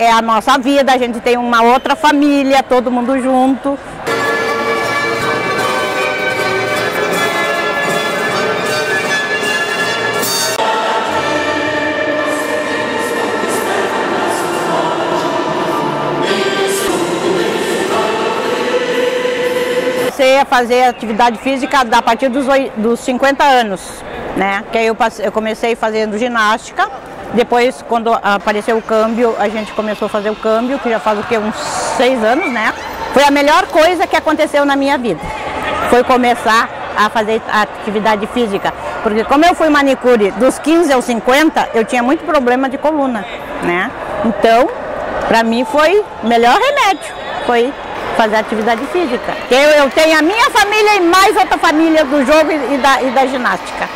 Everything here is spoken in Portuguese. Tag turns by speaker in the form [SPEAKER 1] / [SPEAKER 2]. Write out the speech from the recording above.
[SPEAKER 1] é a nossa vida, a gente tem uma outra família, todo mundo junto. comecei a fazer atividade física a partir dos, dos 50 anos, né? Que aí eu comecei fazendo ginástica, depois quando apareceu o câmbio, a gente começou a fazer o câmbio, que já faz o que, uns seis anos, né? Foi a melhor coisa que aconteceu na minha vida, foi começar a fazer atividade física, porque como eu fui manicure dos 15 aos 50, eu tinha muito problema de coluna, né? Então, para mim foi o melhor remédio, foi fazer atividade física. Eu, eu tenho a minha família e mais outra família do jogo e da, e da ginástica.